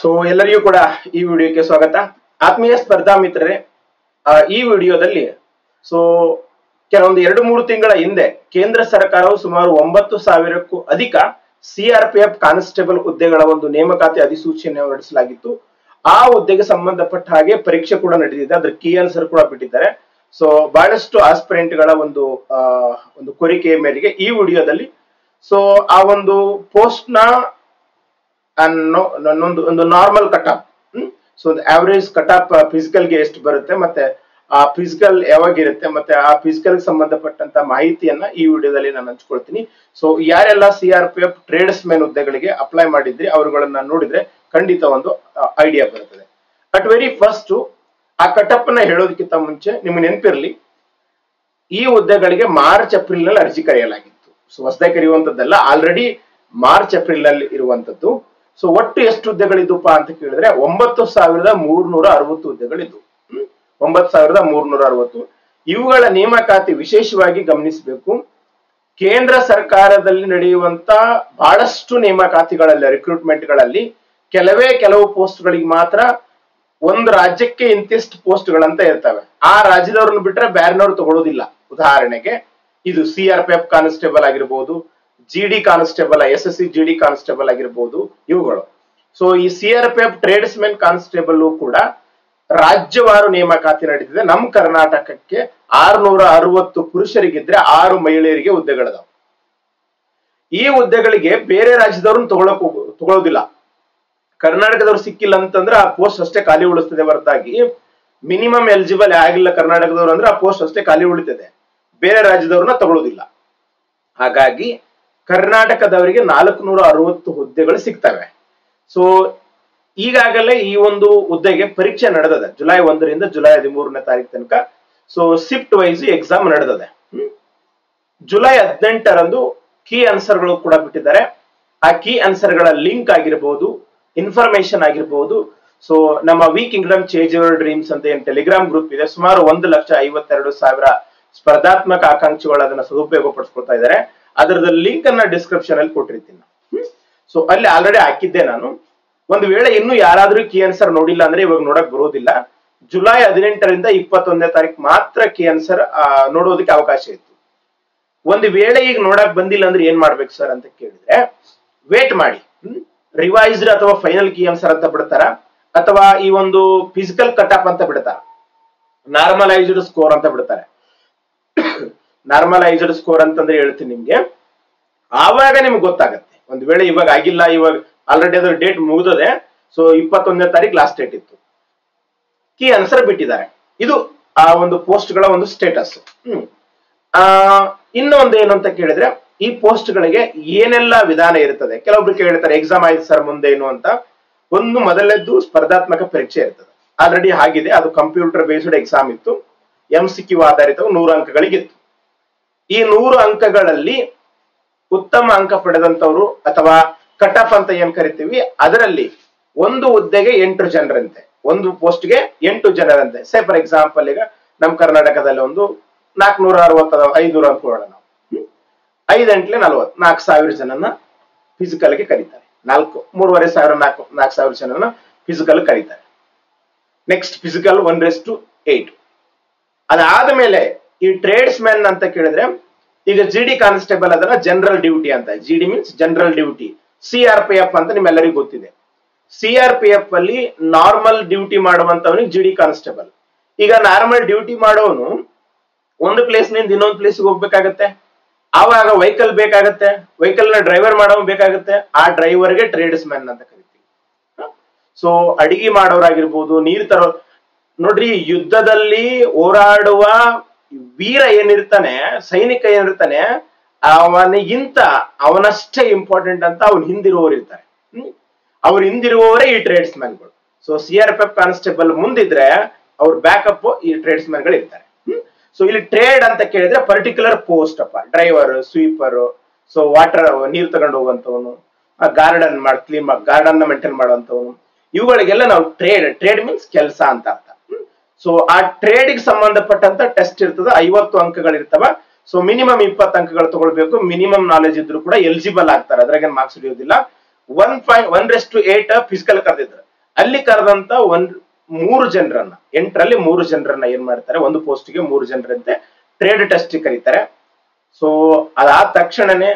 So ಎಲ್ಲರಿಗೂ ಕೂಡ ಈ ವಿಡಿಯೋಕ್ಕೆ ಸ್ವಾಗತ. ಆತ್ಮೀಯ ಸ್ಪರ್ಧಾ ಮಿತ್ರರೇ ಈ ವಿಡಿಯೋದಲ್ಲಿ ಸೊ ಕೆಲವೊಂದು ಎರಡು ಮೂರು ತಿಂಗಳ ಹಿಂದೆ ಕೇಂದ್ರ ಸರ್ಕಾರವು ಸುಮಾರು ಒಂಬತ್ತು ಸಾವಿರಕ್ಕೂ ಅಧಿಕ ಸಿಆರ್ಪಿಎಫ್ ಕಾನ್ಸ್ಟೇಬಲ್ ಹುದ್ದೆಗಳ ಒಂದು ನೇಮಕಾತಿ ಅಧಿಸೂಚನೆ ಹೊರಡಿಸಲಾಗಿತ್ತು. ಆ ಹುದ್ದೆಗೆ ಸಂಬಂಧಪಟ್ಟ ಹಾಗೆ ಪರೀಕ್ಷೆ ಕೂಡ ನಡೆದಿದೆ. ಅದ್ರ ಕೀ ಆನ್ಸರ್ ಕೂಡ ಬಿಟ್ಟಿದ್ದಾರೆ. ಸೊ ಬಹಳಷ್ಟು ಆಸ್ಪಿರೆಂಟ್ಗಳ ಒಂದು ಒಂದು ಕೋರಿಕೆಯ ಮೇರೆಗೆ ಈ ವಿಡಿಯೋದಲ್ಲಿ ಸೊ ಆ ಒಂದು ಪೋಸ್ಟ್ನ ಅನ್ನೋ ನನ್ನೊಂದು ಒಂದು ನಾರ್ಮಲ್ ಕಟಾಪ್ ಸೊ ಒಂದು ಆವರೇಜ್ ಕಟಾಪ್ ಫಿಸಿಕಲ್ಗೆ ಎಷ್ಟು ಬರುತ್ತೆ? ಮತ್ತೆ, ಆ ಫಿಸಿಕಲ್ ಯಾವಾಗಿರುತ್ತೆ ಮತ್ತೆ, ಆ ಫಿಸಿಕಲ್ ಸಂಬಂಧಪಟ್ಟಂತ ಮಾಹಿತಿಯನ್ನ ಈ ವಿಡಿಯೋದಲ್ಲಿ ನಾನು ಹಂಚ್ಕೊಳ್ತೀನಿ. ಸೊ ಯಾರೆಲ್ಲ C R P F tradesmen ಹುದ್ದೆಗಳಿಗೆ ಅಪ್ಲೈ ಮಾಡಿದ್ರಿ, ಅವರುಗಳನ್ನ ನೋಡಿದ್ರೆ ಖಂಡಿತ ಒಂದು ಐಡಿಯಾ ಬರುತ್ತದೆ ಅಟ್ ವೆರಿ ಫಸ್ಟ್ ಆ ಕಟಪ್ನ ಹೇಳೋದಕ್ಕಿಂತ ಮುಂಚೆ ನಿಮ್ಗೆ ನೆನಪಿರ್ಲಿ, ಈ ಹುದ್ದೆಗಳಿಗೆ ಮಾರ್ಚ್ ಏಪ್ರಿಲ್ನಲ್ಲಿ ಅರ್ಜಿ ಕರೆಯಲಾಗಿತ್ತು. ಸೊ ಹೊಸದಾಗಿ ಕರೆಯುವಂತದ್ದಲ್ಲ ಆಲ್ರೆಡಿ ಮಾರ್ಚ್ ಏಪ್ರಿಲ್ನಲ್ಲಿ ಇರುವಂತದ್ದು ಸೊ ಒಟ್ಟು ಎಷ್ಟು ಹುದ್ದೆಗಳಿದ್ದುಪ್ಪ ಅಂತ ಕೇಳಿದ್ರೆ, ಒಂಬತ್ತು ಸಾವಿರದ ಮೂರ್ನೂರ ಅರವತ್ತು? ಒಂಬತ್ತು ಸಾವಿರದ ಮೂರ್ನೂರ ಅರವತ್ತು. ಇವುಗಳ ನೇಮಕಾತಿ ವಿಶೇಷವಾಗಿ ಗಮನಿಸಬೇಕು. ಕೇಂದ್ರ ಸರ್ಕಾರದಲ್ಲಿ ನಡೆಯುವಂತ ಬಹಳಷ್ಟು ನೇಮಕಾತಿಗಳಲ್ಲಿ ರಿಕ್ರೂಟ್ಮೆಂಟ್ಗಳಲ್ಲಿ ಕೆಲವೇ ಕೆಲವು ಪೋಸ್ಟ್ ಗಳಿಗೆ ಮಾತ್ರ ಒಂದು ರಾಜ್ಯಕ್ಕೆ ಇಂತಿಷ್ಟು ಪೋಸ್ಟ್ಗಳಂತ ಇರ್ತವೆ. ಆ ರಾಜ್ಯದವ್ರನ್ನ ಬಿಟ್ರೆ ಬ್ಯಾರಿನವ್ರು ತಗೊಳ್ಳೋದಿಲ್ಲ ಉದಾಹರಣೆಗೆ, ಇದು C R P F constable ಆಗಿರ್ಬೋದು G D constable S S C G D constable ಆಗಿರ್ಬೋದು ಇವುಗಳು. ಸೊ ಈ C R P F tradesmen constable ಕೂಡ ರಾಜ್ಯವಾರು ನೇಮಕಾತಿ ನಡೀತಿದೆ. ನಮ್ಮ ಕರ್ನಾಟಕಕ್ಕೆ ಆರ್ನೂರ ಅರವತ್ತು ಪುರುಷರಿಗಿದ್ರೆ ಆರು ಮಹಿಳೆಯರಿಗೆ ಹುದ್ದೆಗಳಿದಾವೆ. ಈ ಹುದ್ದೆಗಳಿಗೆ ಬೇರೆ ರಾಜ್ಯದವ್ರನ್ನ ತಗೊಳಕ್ ತಗೊಳೋದಿಲ್ಲ. ತಗೊಳ್ಳೋದಿಲ್ಲ ಕರ್ನಾಟಕದವ್ರು ಸಿಕ್ಕಿಲ್ಲ ಅಂತಂದ್ರೆ ಆ ಪೋಸ್ಟ್ ಅಷ್ಟೇ ಖಾಲಿ ಉಳಿಸ್ತದೆ ಹೊರತಾಗಿ. ಮಿನಿಮಮ್ ಎಲಿಜಿಬಲ್ ಆಗಿಲ್ಲ ಕರ್ನಾಟಕದವ್ರು ಅಂದ್ರೆ ಆ ಪೋಸ್ಟ್ ಅಷ್ಟೇ ಖಾಲಿ ಉಳಿತದೆ. ಬೇರೆ ರಾಜ್ಯದವ್ರನ್ನ ತಗೊಳ್ಳೋದಿಲ್ಲ ಹಾಗಾಗಿ ಕರ್ನಾಟಕದವರಿಗೆ ನಾಲ್ಕುನೂರ ಅರವತ್ತು ಹುದ್ದೆಗಳು ಸಿಗ್ತವೆ. ಸೊ ಈಗಾಗಲೇ ಈ ಒಂದು ಹುದ್ದೆಗೆ ಪರೀಕ್ಷೆ ನಡೆದದೆ. ಜುಲೈ ಒಂದರಿಂದ ಜುಲೈ ಹದಿಮೂರನೇ ತಾರೀಕು ತನಕ. ಸೊ ಸಿಫ್ಟ್ ವೈಸ್ ಎಕ್ಸಾಮ್ ನಡೆದದೆ? ಜುಲೈ ಹದಿನೆಂಟರಂದು ಕೀ ಆನ್ಸರ್ಗಳು ಕೂಡ ಬಿಟ್ಟಿದ್ದಾರೆ. ಆ ಕೀ ಆನ್ಸರ್ಗಳ ಲಿಂಕ್ ಆಗಿರ್ಬೋದು ಇನ್ಫಾರ್ಮೇಶನ್ ಆಗಿರ್ಬೋದು. ಸೊ ನಮ್ಮ V kingdom change your dreams ಅಂತ ಏನ್ ಟೆಲಿಗ್ರಾಮ್ ಗ್ರೂಪ್ ಇದೆ, ಸುಮಾರು ಒಂದು ಲಕ್ಷ ಐವತ್ತೆರಡು ಸಾವಿರ ಸ್ಪರ್ಧಾತ್ಮಕ ಆಕಾಂಕ್ಷಿಗಳು ಅದನ್ನ ಸದುಪಯೋಗ ಪಡಿಸ್ಕೊಳ್ತಾ ಇದ್ದಾರೆ. ಅದರದ ಲಿಂಕ್ ಅನ್ನ ಡಿಸ್ಕ್ರಿಪ್ಷನ್ ಅಲ್ಲಿ ಕೊಟ್ಟಿರ್ತೀನಿ ಸೊ ಅಲ್ಲಿ ಆಲ್ರೆಡಿ ಹಾಕಿದ್ದೆ ನಾನು. ಒಂದು ವೇಳೆ ಇನ್ನು ಯಾರಾದ್ರೂ ಕೀ ಆನ್ಸರ್ ನೋಡಿಲ್ಲ ಅಂದ್ರೆ ಇವಾಗ ನೋಡಕ್ ಬರೋದಿಲ್ಲ. ಜುಲೈ ಹದಿನೆಂಟರಿಂದ ಇಪ್ಪತ್ತೊಂದನೇ ತಾರೀಕು ಮಾತ್ರ ಕೀ ಆನ್ಸರ್ ನೋಡೋದಕ್ಕೆ ಅವಕಾಶ ಇತ್ತು. ಒಂದು ವೇಳೆ ಈಗ ನೋಡಕ್ ಬಂದಿಲ್ಲ ಅಂದ್ರೆ ಏನ್ ಮಾಡ್ಬೇಕು ಸರ್ ಅಂತ ಕೇಳಿದ್ರೆ ವೇಟ್ ಮಾಡಿ. ರಿವೈಸ್ಡ್ ಅಥವಾ ಫೈನಲ್ ಕಿ ಆನ್ಸರ್ ಅಂತ ಬಿಡ್ತಾರ? ಅಥವಾ ಈ ಒಂದು ಫಿಸಿಕಲ್ ಕಟ್ ಅಂತ ಬಿಡ್ತಾರ? ನಾರ್ಮಲೈಸ್ಡ್ ಸ್ಕೋರ್ ಅಂತ ಬಿಡ್ತಾರೆ. ನಾರ್ಮಲೈಸ್ಡ್ ಸ್ಕೋರ್ ಅಂತಂದ್ರೆ ಹೇಳ್ತೀನಿ ನಿಮ್ಗೆ. ಆವಾಗ ನಿಮ್ಗೆ ಗೊತ್ತಾಗತ್ತೆ. ಒಂದ್ ವೇಳೆ ಇವಾಗ ಆಗಿಲ್ಲ, ಇವಾಗ ಆಲ್ರೆಡಿ ಅದ್ರ ಡೇಟ್ ಮುಗಿದದೆ ಸೊ ಇಪ್ಪತ್ತೊಂದನೇ ತಾರೀಕು ಲಾಸ್ಟ್ ಡೇಟ್ ಇತ್ತು. ಕೀ ಆನ್ಸರ್ ಬಿಟ್ಟಿದ್ದಾರೆ. ಇದು ಆ ಒಂದು ಪೋಸ್ಟ್ಗಳ ಒಂದು ಸ್ಟೇಟಸ್ ಹ್ಮ್. ಆ, ಇನ್ನೊಂದು ಏನು ಅಂತ ಕೇಳಿದ್ರೆ, ಈ ಪೋಸ್ಟ್ ಗಳಿಗೆ ಏನೆಲ್ಲ ವಿಧಾನ ಇರ್ತದೆ? ಕೆಲವೊಬ್ರು ಕೇಳ್ತಾರೆ ಎಕ್ಸಾಮ್ ಆಯ್ತು ಸರ್ ಮುಂದೆ ಏನು ಅಂತ. ಒಂದು ಮೊದಲನೇದ್ದು ಸ್ಪರ್ಧಾತ್ಮಕ ಪರೀಕ್ಷೆ ಇರ್ತದೆ. ಆಲ್ರೆಡಿ ಆಗಿದೆ, ಅದು ಕಂಪ್ಯೂಟರ್ ಬೇಸ್ಡ್ ಎಕ್ಸಾಮ್ ಇತ್ತು. ಎಂ ಸಿ ಕ್ಯೂ ಆಧಾರಿತ ನೂರು ಅಂಕಗಳಿಗಿತ್ತು ಈ ನೂರು ಅಂಕಗಳಲ್ಲಿ ಉತ್ತಮ ಅಂಕ ಪಡೆದಂತವರು ಅಥವಾ ಕಟ್ ಆಫ್ ಅಂತ ಏನ್ ಕರಿತೀವಿ, ಅದರಲ್ಲಿ ಒಂದು ಹುದ್ದೆಗೆ ಎಂಟು ಜನರಂತೆ. ಒಂದು ಪೋಸ್ಟ್ಗೆ ಎಂಟು ಜನರಂತೆ. ಸೇ ಫಾರ್ ಎಕ್ಸಾಂಪಲ್ ಈಗ ನಮ್ಮ ಕರ್ನಾಟಕದಲ್ಲಿ ಒಂದು ನಾಲ್ಕನೂರ ಅರವತ್ತ ಐನೂರು ಅನ್ಕೊಳ್ಳೋಣ ನಾವು. ಎಂಟ್ಲೆ ನಲ್ವತ್ತು. ನಾಲ್ಕು ಸಾವಿರ ಜನನ ಫಿಸಿಕಲ್ಗೆ ಕರೀತಾರೆ. ನಾಲ್ಕು, ಮೂರುವರೆ ಸಾವಿರ ನಾಲ್ಕು ನಾಲ್ಕು ಸಾವಿರ ಜನನ ಫಿಸಿಕಲ್ ಕರೀತಾರೆ. ನೆಕ್ಸ್ಟ್ ಫಿಸಿಕಲ್ ಒನ್ ರೆಸ್ ಟು ಏಟ್ ಅದಾದ ಮೇಲೆ ಈ ಟ್ರೇಡ್ಸ್ ಮ್ಯಾನ್ ಅಂತ ಕೇಳಿದ್ರೆ, ಈಗ ಜಿ ಡಿ ಕಾನ್ಸ್ಟೇಬಲ್ ಅದನ್ನ ಜನರಲ್ ಡ್ಯೂಟಿ ಅಂತ. G D means general duty C R P F ಅಂತ ನಿಮ್ಮೆಲ್ಲರಿಗೂ ಗೊತ್ತಿದೆ. ಸಿ ಆರ್ ಪಿ ಎಫ್ ಅಲ್ಲಿ ನಾರ್ಮಲ್ ಡ್ಯೂಟಿ ಮಾಡುವಂತವನಿಗೆ ಜಿ ಡಿ ಕಾನ್ಸ್ಟೇಬಲ್ ಈಗ ನಾರ್ಮಲ್ ಡ್ಯೂಟಿ ಮಾಡೋನು ಒಂದು ಪ್ಲೇಸ್ನಿಂದ ಇನ್ನೊಂದು ಪ್ಲೇಸ್ಗೆ ಹೋಗ್ಬೇಕಾಗತ್ತೆ. ಆವಾಗ ವೆಹಿಕಲ್ ಬೇಕಾಗತ್ತೆ. ವೆಹಿಕಲ್ನ ಡ್ರೈವರ್ ಮಾಡೋನ್ ಬೇಕಾಗತ್ತೆ. ಆ ಡ್ರೈವರ್ಗೆ ಟ್ರೇಡ್ಸ್ ಮ್ಯಾನ್ ಅಂತ ಕರಿತೀವಿ. ಸೊ ಅಡಿಗೆ ಮಾಡೋರಾಗಿರ್ಬೋದು, ನೀರ್ ತರೋ ನೋಡ್ರಿ, ಯುದ್ಧದಲ್ಲಿ ಹೋರಾಡುವ ವೀರ ಏನಿರ್ತಾನೆ, ಸೈನಿಕ ಏನಿರ್ತಾನೆ ಅವನಿಗಿಂತ ಅವನಷ್ಟೇ ಇಂಪಾರ್ಟೆಂಟ್ ಅಂತ ಅವ್ನು ಹಿಂದಿರುವವರು ಇರ್ತಾರೆ. ಹ್ಮ್? ಅವ್ರ ಹಿಂದಿರುವವರೇ ಈ ಟ್ರೇಡ್ಸ್ ಮ್ಯಾನ್ಗಳು so C R P F constable ಮುಂದಿದ್ರೆ ಅವ್ರ ಬ್ಯಾಕಪ್ ಈ ಟ್ರೇಡ್ಸ್ ಮ್ಯಾನ್ಗಳು ಇರ್ತಾರೆ ಸೊ ಇಲ್ಲಿ ಟ್ರೇಡ್ ಅಂತ ಕೇಳಿದ್ರೆ ಪರ್ಟಿಕ್ಯುಲರ್ ಪೋಸ್ಟ್ ಅಪ್ಪ. ಡ್ರೈವರ್ ಸ್ವೀಪರ್ ಸೊ ವಾಟರ್ ನೀರ್ ತಗೊಂಡು ಹೋಗುವಂತವನು ಗಾರ್ಡನ್ ಮಾಡಿ ಕ್ಲೀನ್ ಗಾರ್ಡನ್ನ ಮೇಂಟೈನ್ ಮಾಡುವಂತವನು ಇವುಗಳಿಗೆಲ್ಲ ನಾವು ಟ್ರೇಡ್ ಟ್ರೇಡ್ ಮೀನ್ಸ್ ಕೆಲಸ ಅಂತ ಅರ್ಥ. ಸೊ ಆ ಟ್ರೇಡ್ಗೆ ಸಂಬಂಧಪಟ್ಟಂತ ಟೆಸ್ಟ್ ಇರ್ತದ. ಐವತ್ತು ಅಂಕಗಳಿರ್ತವ. ಸೊ ಮಿನಿಮಮ್ ಇಪ್ಪತ್ತು ಅಂಕಗಳು ತಗೊಳ್ಬೇಕು. ಮಿನಿಮಮ್ ನಾಲೆಜ್ ಇದ್ರು ಕೂಡ ಎಲಿಜಿಬಲ್ ಆಗ್ತಾರೆ. ಅದ್ರಾಗ ಮಾರ್ಕ್ಸ್ ಹಿಡಿಯೋದಿಲ್ಲ. One point one rest eight physical ಕರೆದಿದ್ರು. ಅಲ್ಲಿ ಕರೆದಂತ ಒಂದ್ ಮೂರು ಜನರನ್ನ, ಎಂಟರಲ್ಲಿ ಮೂರು ಜನರನ್ನ ಏನ್ ಮಾಡ್ತಾರೆ? ಒಂದು ಪೋಸ್ಟ್ಗೆ ಮೂರು ಜನರಂತೆ ಟ್ರೇಡ್ ಟೆಸ್ಟ್ ಕರೀತಾರೆ. ಸೊ ಅದಾದ ತಕ್ಷಣನೇ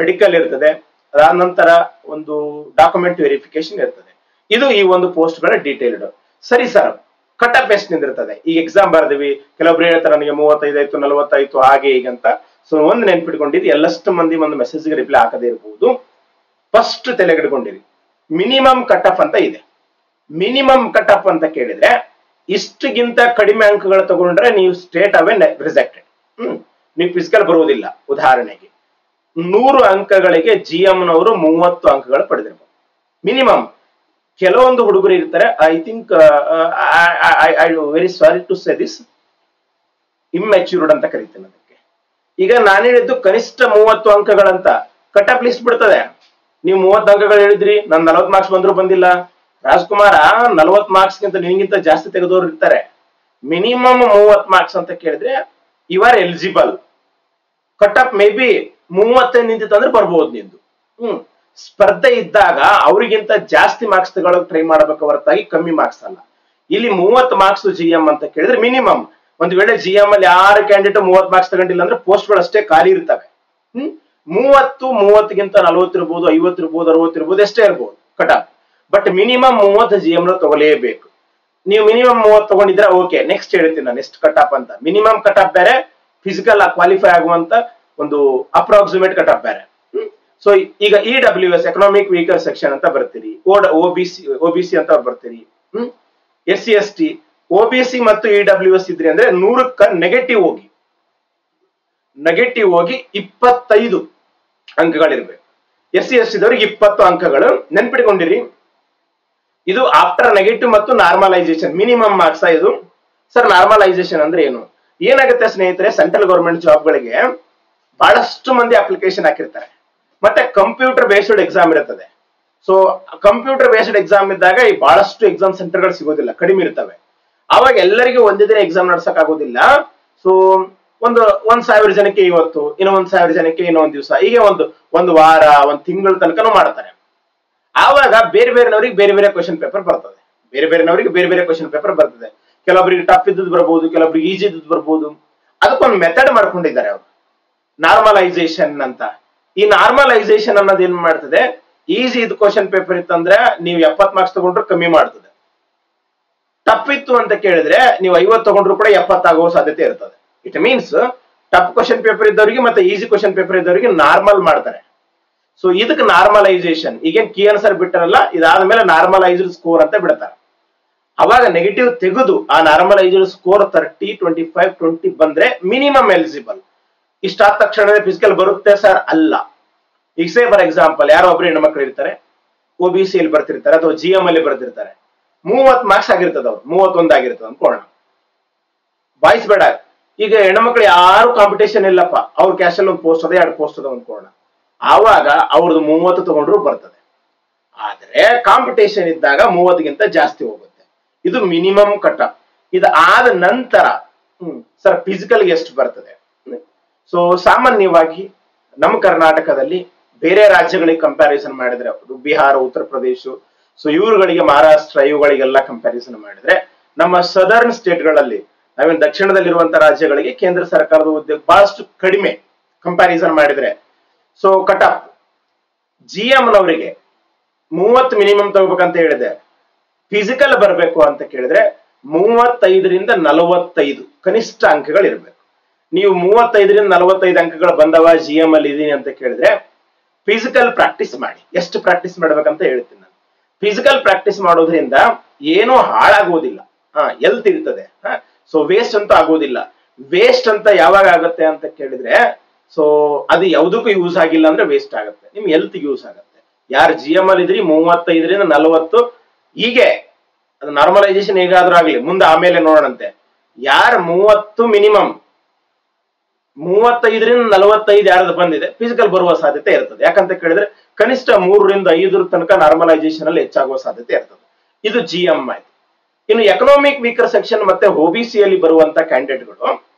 ಮೆಡಿಕಲ್ ಇರ್ತದೆ. ಅದಾದ ನಂತರ ಒಂದು ಡಾಕ್ಯುಮೆಂಟ್ ವೆರಿಫಿಕೇಶನ್ ಇರ್ತದೆ. ಇದು ಈ ಒಂದು ಪೋಸ್ಟ್ಗಳ ಡೀಟೇಲ್ಡ್ ಸರಿ ಸರ್ ಕಟ್ ಆಫ್ ಎಷ್ಟು ನಿಂದಿರ್ತದೆ. ಈಗ ಎಕ್ಸಾಮ್ ಬರ್ದಿವಿ, ಕೆಲವೊಬ್ರು ಹೇಳ್ತಾರೆ ನನಗೆ ಮೂವತ್ತೈದಾಯ್ತು ನಲವತ್ತಾಯ್ತು ಹಾಗೆ ಈಗಂತ ಸೊ ಒಂದು ನೆನ್ಪಿಟ್ಕೊಂಡಿದ್ದು ಎಲ್ಲಷ್ಟು ಮಂದಿ ಒಂದು ಮೆಸೇಜ್ಗೆ ರಿಪ್ಲೈ ಹಾಕದೇ ಇರಬಹುದು ಫಸ್ಟ್ ತಲೆಗಿಡ್ಕೊಂಡಿರಿ. ಮಿನಿಮಮ್ ಕಟ್ ಅಪ್ ಅಂತ ಇದೆ. ಮಿನಿಮಮ್ ಕಟ್ ಅಪ್ ಅಂತ ಕೇಳಿದ್ರೆ ಇಷ್ಟಗಿಂತ ಕಡಿಮೆ ಅಂಕಗಳು ತಗೊಂಡ್ರೆ ನೀವು ಸ್ಟೇಟ್ ಅವೇ ರಿಜೆಕ್ಟೆಡ್ ಹ್ಮ್. ನೀವು ಫಿಸಿಕಲ್ ಬರುವುದಿಲ್ಲ, ಉದಾಹರಣೆಗೆ. ನೂರು ಅಂಕಗಳಿಗೆ ಜಿ ನವರು ಮೂವತ್ತು ಅಂಕಗಳು ಪಡೆದಿರಬಹುದು ಮಿನಿಮಮ್ ಕೆಲವೊಂದು ಹುಡುಗರು ಇರ್ತಾರೆ. I think I very sorry to say this immature ಅಂತ ಕರಿತೇನೆ ಅದಕ್ಕೆ. ಈಗ ನಾನು ಹೇಳಿದ್ದು ಕನಿಷ್ಠ ಮೂವತ್ತು ಅಂಕಗಳಂತ. ಕಟ್ ಅಪ್ ಲಿಸ್ಟ್ ಬಿಡ್ತದೆ. ನೀವು ಮೂವತ್ತು ಅಂಕಗಳು ಹೇಳಿದ್ರಿ ನನ್ ನಲವತ್ ಮಾರ್ಕ್ಸ್ ಬಂದ್ರು ಬಂದಿಲ್ಲ. ರಾಜ್ಕುಮಾರ ನಲವತ್ ಮಾರ್ಕ್ಸ್ ಗಿಂತ ನಿನಗಿಂತ ಜಾಸ್ತಿ ತೆಗೆದವರು ಇರ್ತಾರೆ. ಮಿನಿಮಮ್ ಮೂವತ್ ಮಾರ್ಕ್ಸ್ ಅಂತ ಕೇಳಿದ್ರೆ you are eligible cutoff maybe ಮೂವತ್ತೈದು ನಿಂತಿತ್ತು ಅಂದ್ರೆ ಬರ್ಬೋದು ನಿಂದು. ಹ್ಮ್. ಸ್ಪರ್ಧೆ ಇದ್ದಾಗ ಅವರಿಗಿಂತ ಜಾಸ್ತಿ ಮಾರ್ಕ್ಸ್ ತಗೊಳಕ್ ಟ್ರೈ ಮಾಡಬೇಕು ಹೊರತಾಗಿ ಕಮ್ಮಿ ಮಾರ್ಕ್ಸ್ ಅಲ್ಲ. ಇಲ್ಲಿ ಮೂವತ್ತು ಮಾರ್ಕ್ಸ್ ಜಿ ಎಂ ಅಂತ ಕೇಳಿದ್ರೆ ಮಿನಿಮಮ್ ಒಂದ್ ವೇಳೆ ಜಿ ಎಂ ಅಲ್ಲಿ ಯಾರು ಕ್ಯಾಂಡಿಡೇಟ್ ಮೂವತ್ ಮಾರ್ಕ್ಸ್ ತಗೊಂಡಿಲ್ಲ ಅಂದ್ರೆ ಪೋಸ್ಟ್ಗಳು ಅಷ್ಟೇ ಖಾಲಿ ಇರ್ತವೆ. ಹ್ಮ್? ಮೂವತ್ತು ಮೂವತ್ತಿಗಿಂತ ನಲವತ್ತು ಇರ್ಬೋದು ಐವತ್ ಇರ್ಬೋದು ಅರವತ್ ಇರ್ಬೋದು ಎಷ್ಟೇ ಇರ್ಬೋದು. ಕಟ್ ಆಫ್ ಬಟ್ ಮಿನಿಮಮ್ ಮೂವತ್ತು ಜಿ ಎಂ ತಗೊಳ್ಳೇಬೇಕು. ನೀವು ಮಿನಿಮಮ್ ಮೂವತ್ತು ತಗೊಂಡಿದ್ರೆ ಓಕೆ ನೆಕ್ಸ್ಟ್ ಹೇಳ್ತೀನಿ ನಾನು ಎಷ್ಟು ಕಟ್ ಆಫ್ ಅಂತ. ಮಿನಿಮಮ್ ಕಟ್ ಬೇರೆ ಫಿಸಿಕಲ್ ಕ್ವಾಲಿಫೈ ಆಗುವಂತ ಒಂದು ಅಪ್ರಾಕ್ಸಿಮೇಟ್ ಕಟ್ ಬೇರೆ. ಸೊ ಈಗ E W S economic vehicle section ಅಂತ ಬರ್ತೀರಿ. O B C O B C ಅಂತ ಬರ್ತೀರಿ. ಹ್ಮ್? S C S T OBC ಮತ್ತು ಇ ಡಬ್ಲ್ಯೂ ಎಸ್ ಇದ್ರಿ ಅಂದ್ರೆ ನೂರಕ್ಕ ನೆಗೆಟಿವ್ ಹೋಗಿ. ನೆಗೆಟಿವ್ ಹೋಗಿ ಇಪ್ಪತ್ತೈದು ಅಂಕಗಳಿರ್ಬೇಕು. ಎಸ್ ಸಿ ಎಸ್ ಟಿದವ್ರಿಗೆ ಇಪ್ಪತ್ತು ಅಂಕಗಳು ನೆನ್ಪಿಟ್ಕೊಂಡಿರಿ. ಇದು ಆಫ್ಟರ್ ನೆಗೆಟಿವ್ ಮತ್ತು ನಾರ್ಮಲೈಸೇಷನ್ ಮಿನಿಮಮ್ ಮಾರ್ಕ್ಸ್ ಇದು. ಸರ್ ನಾರ್ಮಲೈಸೇಷನ್ ಅಂದ್ರೆ ಏನು? ಏನಾಗುತ್ತೆ ಸ್ನೇಹಿತರೆ ಸೆಂಟ್ರಲ್ ಗೌರ್ಮೆಂಟ್ ಜಾಬ್ಗಳಿಗೆ ಬಹಳಷ್ಟು ಮಂದಿ ಅಪ್ಲಿಕೇಶನ್ ಹಾಕಿರ್ತಾರೆ. ಮತ್ತೆ ಕಂಪ್ಯೂಟರ್ ಬೇಸ್ಡ್ ಎಕ್ಸಾಮ್ ಇರುತ್ತದೆ. ಸೊ ಕಂಪ್ಯೂಟರ್ ಬೇಸ್ಡ್ ಎಕ್ಸಾಮ್ ಇದ್ದಾಗ ಈ ಬಹಳಷ್ಟು ಎಕ್ಸಾಮ್ ಸೆಂಟರ್ಗಳು ಸಿಗೋದಿಲ್ಲ, ಕಡಿಮೆ ಇರ್ತವೆ ಅವಾಗ ಎಲ್ಲರಿಗೂ ಒಂದೇ ದಿನ ಎಕ್ಸಾಮ್ ನಡ್ಸಕ್ ಆಗೋದಿಲ್ಲ. ಸೊ ಒಂದು, ಒಂದ್ ಸಾವಿರ ಜನಕ್ಕೆ ಇವತ್ತು ಇನ್ನೊಂದ್ ಒಂದ್ ಸಾವಿರ ಜನಕ್ಕೆ ಇನ್ನೊಂದ್ ದಿವಸ, ಹೀಗೆ ಒಂದು ಒಂದು ವಾರ, ಒಂದ್ ತಿಂಗಳ ತನಕನೂ ಮಾಡ್ತಾರೆ. ಆವಾಗ ಬೇರೆ ಬೇರೆನವ್ರಿಗೆ ಬೇರೆ ಬೇರೆ ಕ್ವಶನ್ ಪೇಪರ್ ಬರ್ತದೆ. ಬೇರೆ ಬೇರೆನವರಿಗೆ ಬೇರೆ ಬೇರೆ ಕ್ವಶನ್ ಪೇಪರ್ ಬರ್ತದೆ. ಕೆಲವೊಬ್ಬರಿಗೆ ಟಫ್ ಇದ್ದದ್ದು ಬರ್ಬೋದು, ಕೆಲವೊಬ್ರಿಗೆ ಈಜಿ ಇದ್ದದ್ದು ಬರ್ಬೋದು. ಅದಕ್ಕೊಂದು ಮೆಥಡ್ ಮಾಡ್ಕೊಂಡಿದ್ದಾರೆ ಅವರು. ನಾರ್ಮಲೈಸೇಷನ್ ಅಂತ. ಈ ನಾರ್ಮಲೈಸೇಷನ್ ಅನ್ನೋದು ಏನ್ ಮಾಡ್ತದೆ? ಈಸಿ ಇದು ಕ್ವಶನ್ ಪೇಪರ್ ಇತ್ತಂದ್ರೆ ನೀವು ಎಪ್ಪತ್ ಮಾರ್ಕ್ಸ್ ತಗೊಂಡ್ರು ಕಮ್ಮಿ ಮಾಡ್ತದೆ. ತಪ್ಪಿತ್ತು ಅಂತ ಕೇಳಿದ್ರೆ ನೀವು ಐವತ್ ತಗೊಂಡ್ರು ಕೂಡ ಎಪ್ಪತ್ತಾಗುವ ಸಾಧ್ಯತೆ ಇರ್ತದೆ. It means tough question paper ಇದ್ದವರಿಗೆ ಮತ್ತೆ ಈಸಿ ಕ್ವಶನ್ ಪೇಪರ್ ಇದ್ದವರಿಗೆ ನಾರ್ಮಲ್ ಮಾಡ್ತಾರೆ. ಸೊ ಇದಕ್ಕೆ ನಾರ್ಮಲೈಸೇಷನ್ ಈಗೇನ್ ಕೀ ಆನ್ಸರ್ ಬಿಟ್ಟರಲ್ಲ ಇದಾದ ಮೇಲೆ ನಾರ್ಮಲೈಸ್ಡ್ ಸ್ಕೋರ್ ಅಂತ ಬಿಡ್ತಾರೆ. ಅವಾಗ ನೆಗೆಟಿವ್ ತೆಗೆದು ಆ normalised score thirty twenty five twenty ಬಂದ್ರೆ ಮಿನಿಮಮ್ ಎಲಿಜಿಬಲ್ ಇಷ್ಟಾದ ತಕ್ಷಣ ಫಿಸಿಕಲ್ ಬರುತ್ತೆ ಸರ್ ಅಲ್ಲ. ಈಗ ಸೇ ಫಾರ್ ಎಕ್ಸಾಂಪಲ್ ಯಾರೋ ಒಬ್ರು ಹೆಣ್ಮಕ್ಳು ಇರ್ತಾರೆ ಒ ಬಿ ಸಿ ಅಲ್ಲಿ ಬರ್ತಿರ್ತಾರೆ, ಅಥವಾ ಜಿ ಎಂ ಅಲ್ಲಿ ಬರ್ತಿರ್ತಾರೆ. ಮೂವತ್ ಮಾರ್ಕ್ಸ್ ಆಗಿರ್ತದೆ ಅವ್ರು ಮೂವತ್ತೊಂದು ಆಗಿರ್ತದೆ ಅನ್ಕೋಣ ಬಾಯ್ಸ್ ಬೇಡ. ಈಗ ಹೆಣ್ಮಕ್ಳು ಯಾರು ಕಾಂಪಿಟೇಷನ್ ಇಲ್ಲಪ್ಪ. ಅವ್ರ ಕ್ಯಾಶ್ ಅಲ್ಲಿ ಒಂದು ಪೋಸ್ಟ್ ಅದ ಎರಡು ಪೋಸ್ಟ್ ಅದ ಅನ್ಕೋಣ ಆವಾಗ ಅವ್ರದ್ದು ಮೂವತ್ತು ತಗೊಂಡ್ರು ಬರ್ತದೆ. ಆದ್ರೆ ಕಾಂಪಿಟೇಷನ್ ಇದ್ದಾಗ ಮೂವತ್ತಕ್ಕಿಂತ ಜಾಸ್ತಿ ಹೋಗುತ್ತೆ. ಇದು ಮಿನಿಮಮ್ ಕಟ್ ಇದು ಆದ ನಂತರ, ಹ್ಮ್ ಸರ್ ಫಿಸಿಕಲ್ ಎಷ್ಟು ಬರ್ತದೆ? ಸೊ ಸಾಮಾನ್ಯವಾಗಿ ನಮ್ಮ ಕರ್ನಾಟಕದಲ್ಲಿ ಬೇರೆ ರಾಜ್ಯಗಳಿಗೆ ಕಂಪ್ಯಾರಿಸನ್ ಮಾಡಿದ್ರೆ ಬಿಹಾರ, ಉತ್ತರ ಪ್ರದೇಶ ಸೊ ಇವ್ರುಗಳಿಗೆ ಮಹಾರಾಷ್ಟ್ರ, ಇವುಗಳಿಗೆಲ್ಲ ಕಂಪ್ಯಾರಿಸನ್ ಮಾಡಿದ್ರೆ ನಮ್ಮ ಸದರ್ನ್ ಸ್ಟೇಟ್ಗಳಲ್ಲಿ ನಾವೇನು ದಕ್ಷಿಣದಲ್ಲಿರುವಂತಹ ರಾಜ್ಯಗಳಿಗೆ ಕೇಂದ್ರ ಸರ್ಕಾರದ ಉದ್ಯೋಗ ಬಹಳಷ್ಟು ಕಡಿಮೆ ಕಂಪ್ಯಾರಿಸನ್ ಮಾಡಿದ್ರೆ. ಸೊ ಕಟ್ ಆಫ್ ಜಿ ನವರಿಗೆ ಮೂವತ್ತು ಮಿನಿಮಮ್ ತಗೋಬೇಕಂತ ಹೇಳಿದೆ. ಫಿಸಿಕಲ್ ಬರಬೇಕು ಅಂತ ಕೇಳಿದ್ರೆ ಮೂವತ್ತೈದರಿಂದ ನಲವತ್ತೈದು ಕನಿಷ್ಠ ಅಂಕಗಳು ಇರಬೇಕು ನೀವು ಮೂವತ್ತೈದರಿಂದ ನಲವತ್ತೈದು ಅಂಕಗಳು ಬಂದವ ಜಿ ಎಂ ಅಲ್ಲಿ ಇದೀನಿ ಅಂತ ಕೇಳಿದ್ರೆ ಫಿಸಿಕಲ್ ಪ್ರಾಕ್ಟೀಸ್ ಮಾಡಿ. ಎಷ್ಟು ಪ್ರಾಕ್ಟೀಸ್ ಮಾಡ್ಬೇಕಂತ ಹೇಳ್ತೀನಿ ನಾನು. ಫಿಸಿಕಲ್ ಪ್ರಾಕ್ಟೀಸ್ ಮಾಡೋದ್ರಿಂದ ಏನೂ ಹಾಳಾಗುವುದಿಲ್ಲ ಹಾ ಎಲ್ತ್ ಇರ್ತದೆ. ಸೊ ವೇಸ್ಟ್ ಅಂತೂ ಆಗೋದಿಲ್ಲ. ವೇಸ್ಟ್ ಅಂತ ಯಾವಾಗ ಆಗುತ್ತೆ ಅಂತ ಕೇಳಿದ್ರೆ ಸೊ ಅದು ಯಾವುದಕ್ಕೂ ಯೂಸ್ ಆಗಿಲ್ಲ ಅಂದ್ರೆ ವೇಸ್ಟ್ ಆಗುತ್ತೆ. ನಿಮ್ ಹೆಲ್ತ್ ಯೂಸ್ ಆಗುತ್ತೆ. ಯಾರು ಜಿ ಎಂ ಅಲ್ಲಿ ಇದ್ರಿ, ಮೂವತ್ತೈದರಿಂದ ನಲವತ್ತು, ಹೀಗೆ ಅದು ನಾರ್ಮಲೈಸೇಷನ್ ಹೇಗಾದ್ರೂ ಆಗ್ಲಿ. ಮುಂದೆ ಆಮೇಲೆ ನೋಡೋಣಂತೆ. ಯಾರು ಮೂವತ್ತು ಮಿನಿಮಮ್ ಮೂವತ್ತೈದರಿಂದ ನಲವತ್ತೈದು ಯಾರದ ಬಂದಿದೆ ಫಿಸಿಕಲ್ ಬರುವ ಸಾಧ್ಯತೆ ಇರ್ತದೆ. ಯಾಕಂತ ಕೇಳಿದ್ರೆ ಕನಿಷ್ಠ ಮೂರರಿಂದ ಐದರ ತನಕ ನಾರ್ಮಲೈಸೇಷನ್ ಅಲ್ಲಿ ಹೆಚ್ಚಾಗುವ ಸಾಧ್ಯತೆ ಇರ್ತದೆ. ಇದು ಜಿ ಎಂ ಆಯ್ತು ಇನ್ನು ಎಕನಾಮಿಕ್ ವೀಕರ್ ಸೆಕ್ಷನ್ ಮತ್ತೆ ಒಬಿಸಿ ಅಲ್ಲಿ ಬರುವಂತ ಕ್ಯಾಂಡಿಡೇಟ್ಗಳು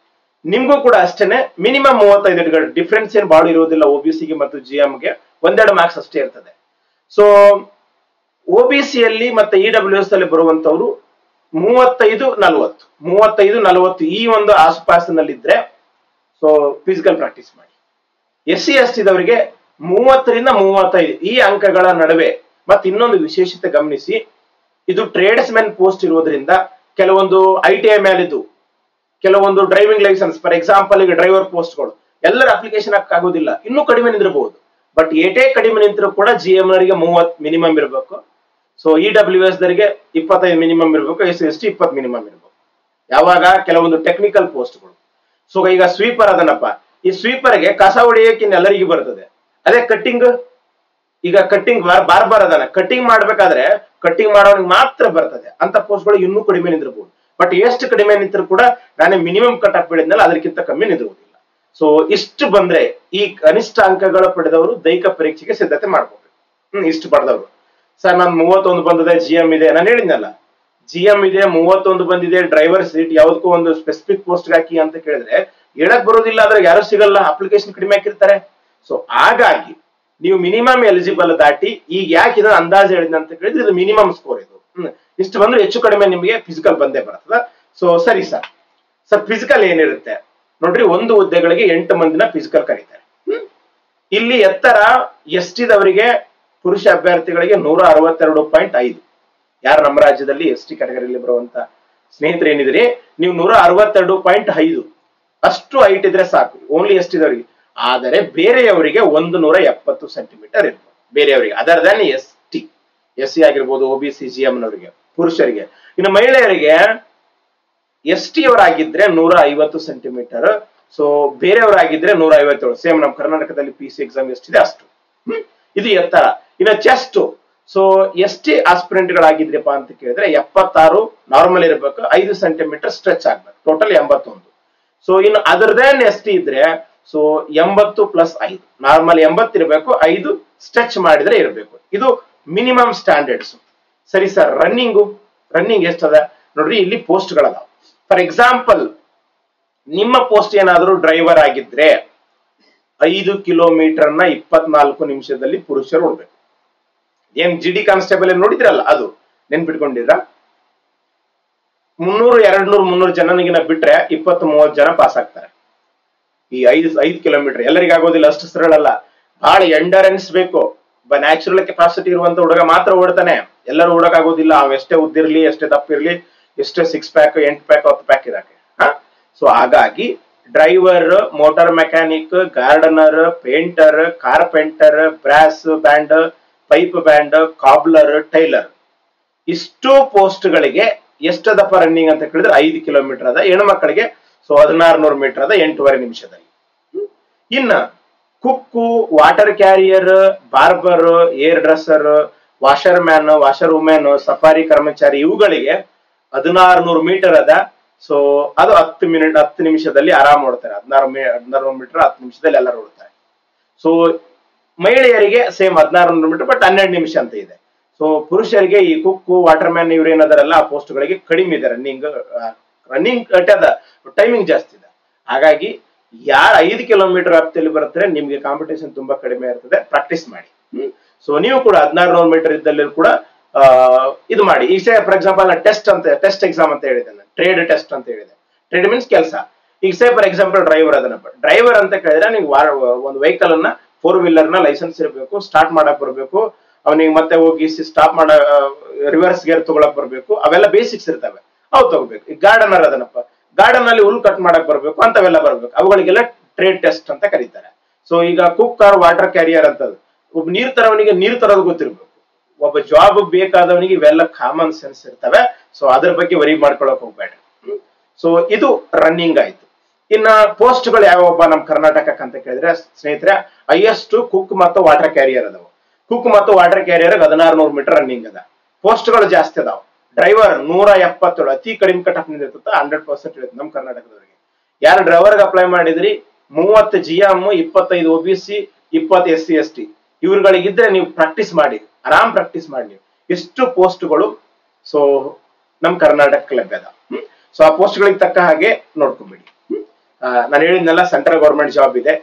ನಿಮ್ಗೂ ಕೂಡ ಅಷ್ಟೇನೆ ಮಿನಿಮಮ್ ಮೂವತ್ತೈದು ಡಿಫ್ರೆನ್ಸ್ ಏನ್ ಬಾಳು ಇರುವುದಿಲ್ಲ ಒಬಿಸಿಗೆ ಮತ್ತು ಜಿ ಎಂಗೆ ಒಂದೆರಡು ಮಾರ್ಕ್ಸ್ ಅಷ್ಟೇ ಇರ್ತದೆ. ಸೊ ಒ ಬಿ ಯಲ್ಲಿ ಮತ್ತೆ ಇ ಡಬ್ಲ್ಯೂ ಎಸ್ ಅಲ್ಲಿ ಬರುವಂತವ್ರು ಮೂವತ್ತೈದು ನಲವತ್ತು. ಮೂವತ್ತೈದು ನಲವತ್ತು ಈ ಒಂದು ಆಸುಪಾಸಿನಲ್ಲಿದ್ರೆ ಸೊ ಫಿಸಿಕಲ್ ಪ್ರಾಕ್ಟೀಸ್ ಮಾಡಿ. ಎಸ್ ಸಿ ಎಸ್ ಟಿದವರಿಗೆ ಮೂವತ್ತರಿಂದ ಮೂವತ್ತೈದು ಈ ಅಂಕಗಳ ನಡುವೆ, ಮತ್ತೆ ಇನ್ನೊಂದು ವಿಶೇಷತೆ ಗಮನಿಸಿ, ಇದು ಟ್ರೇಡ್ಸ್ ಮೆನ್ ಪೋಸ್ಟ್ ಇರೋದ್ರಿಂದ ಕೆಲವೊಂದು ಐ ಟಿ ಐ ಮೇಲಿದ್ದು ಕೆಲವೊಂದು ಡ್ರೈವಿಂಗ್ ಲೈಸೆನ್ಸ್ ಫಾರ್ ಎಕ್ಸಾಂಪಲ್ ಈಗ ಡ್ರೈವರ್ ಪೋಸ್ಟ್ಗಳು ಎಲ್ಲರ ಅಪ್ಲಿಕೇಶನ್ ಆಗೋದಿಲ್ಲ. ಇನ್ನೂ ಕಡಿಮೆ ನಿಂದಿರಬಹುದು ಬಟ್ ಏಟೇ ಕಡಿಮೆ ನಿಂತರೂ ಕೂಡ ಜಿ ಎಂ ನವರಿಗೆ ಮೂವತ್ ಮಿನಿಮಮ್ ಇರಬೇಕು. ಸೊ ಇ ಡಬ್ಲ್ಯೂ ಎಸ್ ದರಿಗೆ ಇಪ್ಪತ್ತೈದು ಮಿನಿಮಮ್ ಇರಬೇಕು ಎಸ್ ಎಸ್ ಟಿ ಇಪ್ಪತ್ತು ಮಿನಿಮಮ್ ಇರಬೇಕು. ಯಾವಾಗ? ಕೆಲವೊಂದು ಟೆಕ್ನಿಕಲ್ ಪೋಸ್ಟ್ಗಳು ಸೊ ಈಗ ಸ್ವೀಪರ್ ಅದನ್ನಪ್ಪ ಈ ಸ್ವೀಪರ್ಗೆ ಕಸ ಹೊಡೆಯಕ್ಕೆ ಎಲ್ಲರಿಗೂ ಬರ್ತದೆ. ಅದೇ ಕಟ್ಟಿಂಗ್ ಈಗ ಕಟ್ಟಿಂಗ್ ಬಾರ್ ಬಾರ್ ಅದನ್ನ ಕಟ್ಟಿಂಗ್ ಮಾಡ್ಬೇಕಾದ್ರೆ ಕಟ್ಟಿಂಗ್ ಮಾಡೋನಿಗೆ ಮಾತ್ರ ಬರ್ತದೆ. ಅಂತ ಪೋಸ್ಟ್ಗಳು ಇನ್ನೂ ಕಡಿಮೆ ನಿಂತಿರಬಹುದು ಬಟ್ ಎಷ್ಟು ಕಡಿಮೆ ನಿಂತರೂ ಕೂಡ ನಾನೇ ಮಿನಿಮಮ್ ಕಟ್ ಆಫ್ ಹೇಳಿದ್ನಲ್ಲ ಅದಕ್ಕಿಂತ ಕಮ್ಮಿ ನಿಂದಿರುವುದಿಲ್ಲ. ಸೊ ಇಷ್ಟು ಬಂದ್ರೆ ಈ ಕನಿಷ್ಠ ಅಂಕಗಳ ಪಡೆದವರು ದೈಹಿಕ ಪರೀಕ್ಷೆಗೆ ಸಿದ್ಧತೆ ಮಾಡ್ಕೋಬೇಕು ಹ್ಮ್, ಇಷ್ಟು ಪಡೆದವರು. ಸರ್, ನಾನು ಮೂವತ್ತೊಂದು ಬಂದದೆ ಜಿ ಎಂ ಇದೆ. ನಾನು ಹೇಳಿದ್ನಲ್ಲ. ಜಿ ಎಂ ಇದೆ, ಮೂವತ್ತೊಂದು ಬಂದಿದೆ ಡ್ರೈವರ್ ಸೀಟ್ ಯಾವ್ದಕ್ಕೂ ಒಂದು ಸ್ಪೆಸಿಫಿಕ್ ಪೋಸ್ಟ್ ಹಾಕಿ ಅಂತ ಕೇಳಿದ್ರೆ, ಹೇಳಕ್ ಬರೋದಿಲ್ಲ ಅದ್ರಾಗ ಯಾರು ಸಿಗಲ್ಲ ಅಪ್ಲಿಕೇಶನ್ ಕಡಿಮೆ ಹಾಕಿರ್ತಾರೆ. ಸೊ ಹಾಗಾಗಿ ನೀವು ಮಿನಿಮಮ್ ಎಲಿಜಿಬಲ್ ದಾಟಿ, ಈಗ ಯಾಕೆ ಇದನ್ನ ಅಂದಾಜು ಹೇಳಿದ ಅಂತ ಕೇಳಿದ್ರೆ, ಇದು ಮಿನಿಮಮ್ ಸ್ಕೋರ್ ಇದು. ಇಷ್ಟು ಬಂದ್ರೆ ಹೆಚ್ಚು ಕಡಿಮೆ ನಿಮಗೆ ಫಿಸಿಕಲ್ ಬಂದೇ ಬರ್ತದ. ಸೊ ಸರಿ ಸರ್ ಸರ್ ಫಿಸಿಕಲ್ ಏನಿರುತ್ತೆ? ನೋಡ್ರಿ, ಒಂದು ಹುದ್ದೆಗಳಿಗೆ ಎಂಟು ಮಂದಿನ ಫಿಸಿಕಲ್ ಕರೀತಾರೆ. ಇಲ್ಲಿ ಎತ್ತರ ಎಸ್ ಟಿದವರಿಗೆ ಪುರುಷ ಅಭ್ಯರ್ಥಿಗಳಿಗೆ ನೂರ ಅರವತ್ತೆರಡು ಪಾಯಿಂಟ್ ಐದು. ಯಾರು ನಮ್ಮ ರಾಜ್ಯದಲ್ಲಿ ಎಸ್ ಟಿ ಕ್ಯಾಟಗರಿಯಲ್ಲಿ ಬರುವಂತ ಸ್ನೇಹಿತರು ಏನಿದ್ರಿ ನೀವು ನೂರ ಅರವತ್ತೆರಡು ಪಾಯಿಂಟ್ ಐದು. ಅಷ್ಟು ಹೈಟ್ ಇದ್ರೆ ಸಾಕು. ಓನ್ಲಿ ಎಸ್ ಟಿದವರಿಗೆ. ಆದರೆ ಬೇರೆಯವರಿಗೆ ಒಂದು ನೂರ ಎಪ್ಪತ್ತು ಸೆಂಟಿಮೀಟರ್ ಇರ್ಬೋದು. ಬೇರೆಯವರಿಗೆ. Other than S T. S C ಆಗಿರ್ಬೋದು ಒ ಬಿ ಸಿ ಜಿ ನವರಿಗೆ, ಪುರುಷರಿಗೆ. ಇನ್ನು ಮಹಿಳೆಯರಿಗೆ ಎಸ್ ಟಿ ಅವರಾಗಿದ್ರೆ ನೂರ ಐವತ್ತು ಸೆಂಟಿಮೀಟರ್ ಸೊ ಬೇರೆಯವರಾಗಿದ್ರೆ ನೂರ ಐವತ್ತೇಳು. ಸೇಮ್ ನಮ್ಮ ಕರ್ನಾಟಕದಲ್ಲಿ ಪಿ ಸಿ ಎಕ್ಸಾಮ್ ಎಷ್ಟಿದೆ? ಅಷ್ಟು. ಇದು ಎತ್ತರ. ಇನ್ನು ಚೆಸ್ಟ್ ಸೊ ಎಷ್ಟೇ ಆಸ್ಪಿರೆಂಟ್ ಆಸ್ಪಿರೆಂಟ್ಗಳಾಗಿದ್ರಪ್ಪ ಅಂತ ಕೇಳಿದ್ರೆ ಎಪ್ಪತ್ತಾರು ನಾರ್ಮಲ್ ಇರಬೇಕು, ಐದು ಸೆಂಟಿಮೀಟರ್ ಸ್ಟ್ರೆಚ್ ಆಗ್ಬೇಕು ಟೋಟಲ್ ಎಂಬತ್ತೊಂದು. ಸೊ ಇನ್ನು ಅದರದೇನ್ ಎಷ್ಟು ಇದ್ರೆ ಸೊ ಎಂಬತ್ತು ಪ್ಲಸ್ ಐದು ನಾರ್ಮಲ್ ಎಂಬತ್ತಿರಬೇಕು ಐದು ಸ್ಟ್ರೆಚ್ ಮಾಡಿದ್ರೆ ಇರಬೇಕು. ಇದು ಮಿನಿಮಮ್ ಸ್ಟ್ಯಾಂಡರ್ಡ್ಸ್ ಸರಿ ಸರ್ ರನ್ನಿಂಗು ರನ್ನಿಂಗ್ ಎಷ್ಟದ? ನೋಡ್ರಿ, ಇಲ್ಲಿ ಪೋಸ್ಟ್ ಗಳದಾವ ಫಾರ್ ಎಕ್ಸಾಂಪಲ್ ನಿಮ್ಮ ಪೋಸ್ಟ್ ಏನಾದರೂ ಡ್ರೈವರ್ ಆಗಿದ್ರೆ, ಐದು ಕಿಲೋಮೀಟರ್ನ ಇಪ್ಪತ್ನಾಲ್ಕು ನಿಮಿಷದಲ್ಲಿ ಪುರುಷರು ಓಡ್ಬೇಕು. ಏನ್ ಜಿ ಡಿ ಕಾನ್ಸ್ಟೇಬಲ್ ನೋಡಿದ್ರಲ್ಲ ಅದು, ನೆನ್ಪಿಟ್ಕೊಂಡಿದ್ರ? ಮುನ್ನೂರು ಎರಡ್ ನೂರು ಮುನ್ನೂರು ಜನನಿಗಿನ ಬಿಟ್ರೆ ಇಪ್ಪತ್ತು, ಮೂವತ್ತು ಜನ ಪಾಸ್ ಆಗ್ತಾರೆ. ಈ ಐದು ಐದು ಕಿಲೋಮೀಟರ್ ಎಲ್ಲರಿಗೂ ಆಗೋದಿಲ್ಲ, ಅಷ್ಟು ಸರಳ ಅಲ್ಲ ಬಹಳ ಎಂಡರೆನ್ಸ್ ಬೇಕು. ಬ ನ್ಯಾಚುರಲ್ ಕೆಪಾಸಿಟಿ ಇರುವಂತ ಹುಡುಗ ಮಾತ್ರ ಓಡ್ತಾನೆ. ಎಲ್ಲರೂ ಓಡಕ್ ಆಗೋದಿಲ್ಲ. ಅವ್ ಎಷ್ಟೇ ಉದ್ದಿರ್ಲಿ, ಎಷ್ಟೇ ತಪ್ಪಿರ್ಲಿ, ಎಷ್ಟೇ ಸಿಕ್ಸ್ ಪ್ಯಾಕ್ ಎಂಟು ಪ್ಯಾಕ್ ಹತ್ತು ಪ್ಯಾಕ್ ಇದಕ್ಕೆ ಸೊ ಹಾಗಾಗಿ driver motor mechanic gardener painter carpenter brass band pipe band, cobbler, tailor. ಇಷ್ಟು ಪೋಸ್ಟ್ ಪೋಸ್ಟ್ಗಳಿಗೆ ಎಷ್ಟದಪ್ಪ ರನ್ನಿಂಗ್ ಅಂತ ಕೇಳಿದ್ರೆ ಐದು ಕಿಲೋಮೀಟರ್ ಅದ. ಹೆಣ್ಮಕ್ಳಿಗೆ ಸೊ ಹದಿನಾರು ನೂರು ಮೀಟರ್ ಅದ, ಎಂಟೂವರೆ ನಿಮಿಷದಲ್ಲಿ. ಇನ್ನ cook, water carrier, barber, hair dresser washerman washer women safari ಕರ್ಮಚಾರಿ ಇವುಗಳಿಗೆ ಹದಿನಾರು ನೂರು ಮೀಟರ್ ಅದ. ಸೊ ಅದು ಹತ್ತು ಮಿನಿಟ್, ಹತ್ತು ನಿಮಿಷದಲ್ಲಿ ಆರಾಮ್ ಓಡ್ತಾರೆ. ಹದಿನಾರು ಹದಿನಾರು ಮೀಟರ್ ಹತ್ತು ನಿಮಿಷದಲ್ಲಿ ಎಲ್ಲರೂ ಓಡ್ತಾರೆ. ಸೊ ಮಹಿಳೆಯರಿಗೆ ಸೇಮ್ ಹದಿನಾರು ನೂರು ಮೀಟರ್ ಬಟ್ ಹನ್ನೆರಡು ನಿಮಿಷ ಅಂತ ಇದೆ. ಸೊ ಪುರುಷರಿಗೆ ಈ ಕುಕ್ಕು ವಾಟರ್ ಮ್ಯಾನ್ ಇವ್ರು ಆ ಆ ಪೋಸ್ಟ್ಗಳಿಗೆ ಕಡಿಮೆ ಇದೆ ರನ್ನಿಂಗ್ ರನ್ನಿಂಗ್ ಕಟ್ಟದ ಟೈಮಿಂಗ್ ಜಾಸ್ತಿ ಇದೆ. ಹಾಗಾಗಿ, ಯಾರು ಐದು ಕಿಲೋಮೀಟರ್ ವ್ಯಾಪ್ತಿಯಲ್ಲಿ ಬರ್ತಾರೆ ನಿಮ್ಗೆ ಕಾಂಪಿಟೇಷನ್ ತುಂಬಾ ಕಡಿಮೆ ಇರ್ತದೆ ಪ್ರಾಕ್ಟೀಸ್ ಮಾಡಿ. ಸೊ ನೀವು ಕೂಡ ಹದಿನಾರು ನೂರು ಮೀಟರ್ ಇದ್ದಲ್ಲಿ ಕೂಡ ಇದು ಮಾಡಿ. ಈಗ ಸೇ ಫಾರ್ ಎಕ್ಸಾಂಪಲ್ ಟೆಸ್ಟ್ ಅಂತ ಟೆಸ್ಟ್ ಎಕ್ಸಾಮ್ ಅಂತ ಹೇಳಿದೆ ನಾನು. ಟ್ರೇಡ್ ಟೆಸ್ಟ್ ಅಂತ ಹೇಳಿದೆ. ಟ್ರೇಡ್ ಮೀನ್ಸ್ ಕೆಲಸ. ಈಗ ಸೇ ಫಾರ್ ಎಕ್ಸಾಂಪಲ್ ಡ್ರೈವರ್ ಅದನ್ನ ಡ್ರೈವರ್ ಅಂತ ಕೇಳಿದ್ರೆ, ನೀವು ಒಂದು ವೆಹಿಕಲ್ ಅನ್ನ ಫೋರ್ ವೀಲರ್ನ ಲೈಸೆನ್ಸ್ ಇರಬೇಕು ಸ್ಟಾರ್ಟ್ ಮಾಡಕ್ ಬರಬೇಕು. ಅವನಿಗೆ ಮತ್ತೆ ಹೋಗಿ ಸ್ಟಾಪ್ ಮಾಡ ರಿವರ್ಸ್ ಗೇರ್ ತಗೊಳಕ್ ಬರಬೇಕು. ಅವೆಲ್ಲ ಬೇಸಿಕ್ಸ್ ಇರ್ತವೆ. ಅವು ತಗೋಬೇಕು. ಈಗ ಗಾರ್ಡನರ್ ಅದನ್ನಪ್ಪ. ಗಾರ್ಡನ್ ಅಲ್ಲಿ ಹುಲ್ ಕಟ್ ಮಾಡಕ್ ಬರಬೇಕು ಅಂತವೆಲ್ಲ ಬರಬೇಕು. ಅವುಗಳಿಗೆಲ್ಲ ಟ್ರೇಡ್ ಟೆಸ್ಟ್ ಅಂತ ಕರೀತಾರೆ. ಸೊ ಈಗ ಕುಕ್ ಆರ್ ವಾಟರ್ ಕ್ಯಾರಿಯರ್ ಅಂತದ್ದು. ಒಬ್ಬ ನೀರ್ ತರವನಿಗೆ ನೀರ್ ತರೋದು ಗೊತ್ತಿರ್ಬೇಕು. ಒಬ್ಬ ಜಾಬ್ ಬೇಕಾದವನಿಗೆ ಇವೆಲ್ಲ ಕಾಮನ್ ಸೆನ್ಸ್ ಇರ್ತವೆ. ಸೊ ಅದ್ರ ಬಗ್ಗೆ ವರಿ ಮಾಡ್ಕೊಳಕ್ ಹೋಗ್ಬೇಡ ಸೊ ಇದು ರನ್ನಿಂಗ್ ಆಯ್ತು. ಇನ್ನ ಪೋಸ್ಟ್ಗಳು ಯಾವೊಬ್ಬ ನಮ್ಮ ಕರ್ನಾಟಕಕ್ಕೆ ಅಂತ ಕೇಳಿದ್ರೆ, ಸ್ನೇಹಿತರೆ ಹೈಯೆಸ್ಟ್ ಕುಕ್ ಮತ್ತು ವಾಟರ್ ಕ್ಯಾರಿಯರ್ ಅದಾವ. ಕುಕ್ ಮತ್ತು ವಾಟರ್ ಕ್ಯಾರಿಯರ್ ಹದಿನಾರು ನೂರು ಮೀಟರ್ ರನ್ನಿಂಗ್ ಅದ. ಪೋಸ್ಟ್ಗಳು ಜಾಸ್ತಿ ಅದಾವ. ಡ್ರೈವರ್ ನೂರ ಎಪ್ಪತ್ತೇಳು, ಅತಿ ಕಡಿಮೆ ಕಟ್ ಆಫ್ ನಿಂದಿರ್ತದೆ ಹಂಡ್ರೆಡ್ ಪರ್ಸೆಂಟ್ ಇರುತ್ತೆ ನಮ್ಮ ಕರ್ನಾಟಕದವರಿಗೆ. ಯಾರು ಡ್ರೈವರ್ಗೆ ಅಪ್ಲೈ ಮಾಡಿದ್ರಿ? ಮೂವತ್ತು ಜಿ ಎಂ ಇಪ್ಪತ್ತೈದು ಒ ಬಿ ಸಿ ಇಪ್ಪತ್ತು ಎಸ್ ಸಿ ಎಸ್ ಟಿ ಇವ್ರುಗಳಿಗಿದ್ರೆ ನೀವು ಪ್ರಾಕ್ಟೀಸ್ ಮಾಡಿ, ಆರಾಮ್ ಪ್ರಾಕ್ಟೀಸ್ ಮಾಡಿ ನೀವು. ಎಷ್ಟು ಪೋಸ್ಟ್ಗಳು ಸೊ ನಮ್ಮ ಕರ್ನಾಟಕಕ್ಕೆ ಲಭ್ಯ ಅದ ಸೊ ಆ ಪೋಸ್ಟ್ಗಳಿಗೆ ತಕ್ಕ ಹಾಗೆ ನೋಡ್ಕೊಂಬಿಡಿ. ನಾನು ಹೇಳಿದ್ನೆಲ್ಲ, ಸೆಂಟ್ರಲ್ ಗೌರ್ಮೆಂಟ್ ಜಾಬ್ ಇದೆ.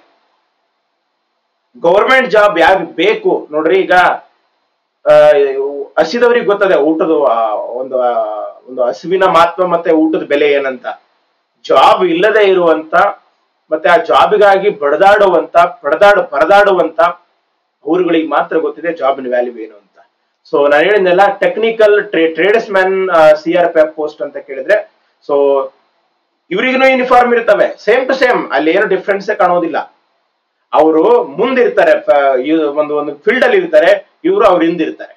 ಗೌರ್ಮೆಂಟ್ ಜಾಬ್ ಯಾರು ಬೇಕು ನೋಡ್ರಿ, ಈಗ ಹಸಿದವ್ರಿಗೆ ಗೊತ್ತದೆ ಊಟದ ಒಂದು ಒಂದು ಹಸುವಿನ ಮಹತ್ವ ಮತ್ತೆ ಊಟದ ಬೆಲೆ ಏನಂತ. ಜಾಬ್ ಇಲ್ಲದೆ ಇರುವಂತ, ಮತ್ತೆ ಆ ಜಾಬಿಗಾಗಿ ಬಡದಾಡುವಂತ, ಪಡೆದಾಡು, ಪರದಾಡುವಂತ ಊರುಗಳಿಗೆ ಮಾತ್ರ ಗೊತ್ತಿದೆ ಜಾಬಿನ ವ್ಯಾಲ್ಯೂ ಏನು ಅಂತ. ಸೊ ನಾನು ಹೇಳಿದ್ನೆಲ್ಲ technical traders man C R P post ಅಂತ ಕೇಳಿದ್ರೆ ಸೊ ಇವರಿಗೂ ಯೂನಿಫಾರ್ಮ್ ಇರ್ತವೆ. ಸೇಮ್ ಟು ಸೇಮ್ ಅಲ್ಲಿ ಏನು ಡಿಫ್ರೆನ್ಸ್ ಕಾಣೋದಿಲ್ಲ. ಅವರು ಮುಂದಿರ್ತಾರೆ ಒಂದು ಒಂದು ಫೀಲ್ಡ್ ಅಲ್ಲಿ ಇರ್ತಾರೆ, ಇವರು ಅವ್ರ ಹಿಂದಿರ್ತಾರೆ.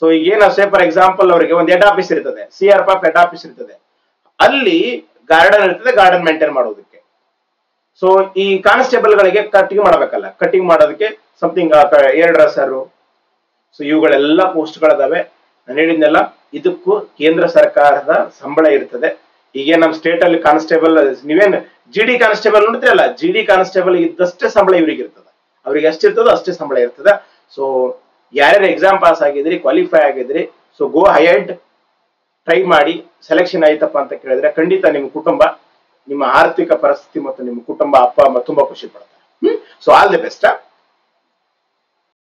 ಸೊ ಈಗ ಏನ ಸೇ ಫಾರ್ ಎಕ್ಸಾಂಪಲ್ ಅವರಿಗೆ ಒಂದು ಹೆಡ್ ಆಫೀಸ್ ಇರ್ತದೆ. C R P head office ಇರ್ತದೆ. ಅಲ್ಲಿ ಗಾರ್ಡನ್ ಇರ್ತದೆ ಗಾರ್ಡನ್ ಮೇಂಟೈನ್ ಮಾಡೋದಕ್ಕೆ. ಸೊ ಈ ಕಾನ್ಸ್ಟೇಬಲ್ ಗಳಿಗೆ ಕಟಿಂಗ್ ಮಾಡಬೇಕಲ್ಲ. ಕಟಿಂಗ್ ಮಾಡೋದಕ್ಕೆ ಸಮಥಿಂಗ್ ಏರ್ ಡ್ರೆಸ್ಸರು ಸೊ ಇವುಗಳೆಲ್ಲ ಪೋಸ್ಟ್ಗಳಿದಾವೆ ನಾನು ಹೇಳಿದ್ನೆಲ್ಲ, ಇದಕ್ಕೂ ಕೇಂದ್ರ ಸರ್ಕಾರದ ಸಂಬಳ ಇರ್ತದೆ. ಈಗ ನಮ್ಮ ಸ್ಟೇಟ್ ಅಲ್ಲಿ ಕಾನ್ಸ್ಟೇಬಲ್ ನೀವೇನ್ ಜಿ ಡಿ ಕಾನ್ಸ್ಟೇಬಲ್ ನೋಡ್ತೀರಲ್ಲ ಜಿ ಡಿ ಕಾನ್ಸ್ಟೇಬಲ್ ಇದ್ದಷ್ಟೇ ಸಂಬಳ ಇವ್ರಿಗೆ ಇರ್ತದೆ. ಅವ್ರಿಗೆ ಎಷ್ಟಿರ್ತದೋ ಅಷ್ಟೇ ಸಂಬಳ ಇರ್ತದೆ. ಸೊ ಯಾರ್ಯಾರು ಎಕ್ಸಾಮ್ ಪಾಸ್ ಆಗಿದ್ರಿ ಕ್ವಾಲಿಫೈ ಆಗಿದ್ರಿ ಸೊ ಗೋ ಹೈಯರ್ಡ್ ಟ್ರೈ ಮಾಡಿ ಸೆಲೆಕ್ಷನ್ ಆಯ್ತಪ್ಪ ಅಂತ ಕೇಳಿದ್ರೆ ಖಂಡಿತ ನಿಮ್ಮ ಕುಟುಂಬ, ನಿಮ್ಮ ಆರ್ಥಿಕ ಪರಿಸ್ಥಿತಿ ಮತ್ತು ನಿಮ್ಮ ಕುಟುಂಬ, ಅಪ್ಪ, ಅಮ್ಮ ತುಂಬಾ ಖುಷಿ ಪಡ್ತಾರೆ. So all the best